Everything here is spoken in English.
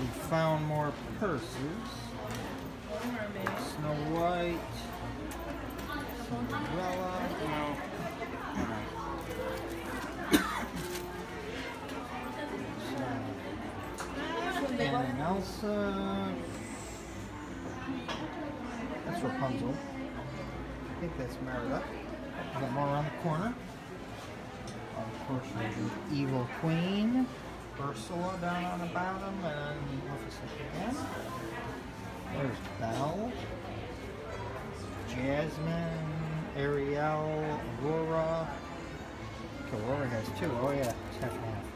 We found more purses. Snow White. Cinderella. No. And Elsa. That's Rapunzel. I think that's Merida. We got more around the corner. Of course, the Evil Queen. Ursula down on the bottom, and office again. There's Belle. Jasmine, Ariel, Aurora. Aurora has two. Oh yeah, it's half and half.